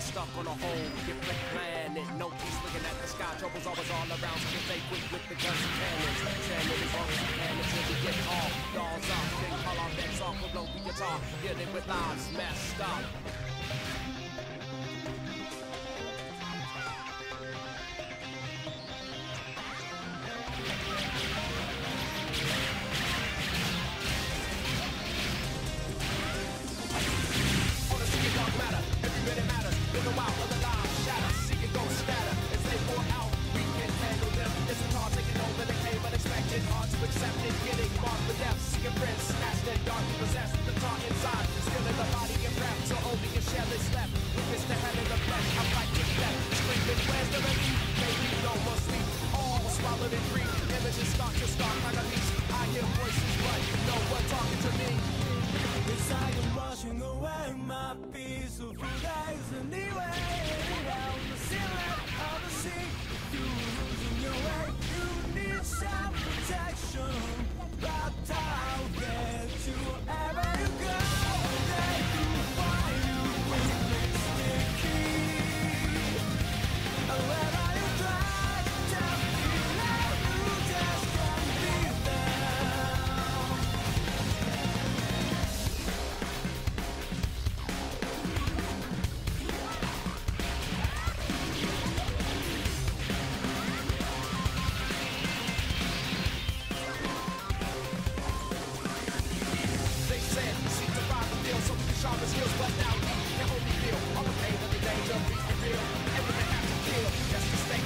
we're stuck on a whole different planet. No peace looking at the sky, trouble's always all around. So we stay quick with the guns and cannons. Jamming as long as we can we get off. Dolls up, then call our backs off, we'll blow the guitar. Dealing with lives messed up. The inside, still in the body and. So only a shell is left. Hell in the flesh. I'm death. Screaming, where's the relief? Maybe no more sleep. All swallowed in grief. Images start to start like a beast. I hear voices, but no one talking to me. I am washing away my days anyway. So we skills, but now we can only feel all the pain and the danger. Please be real. Everything has to kill just to stay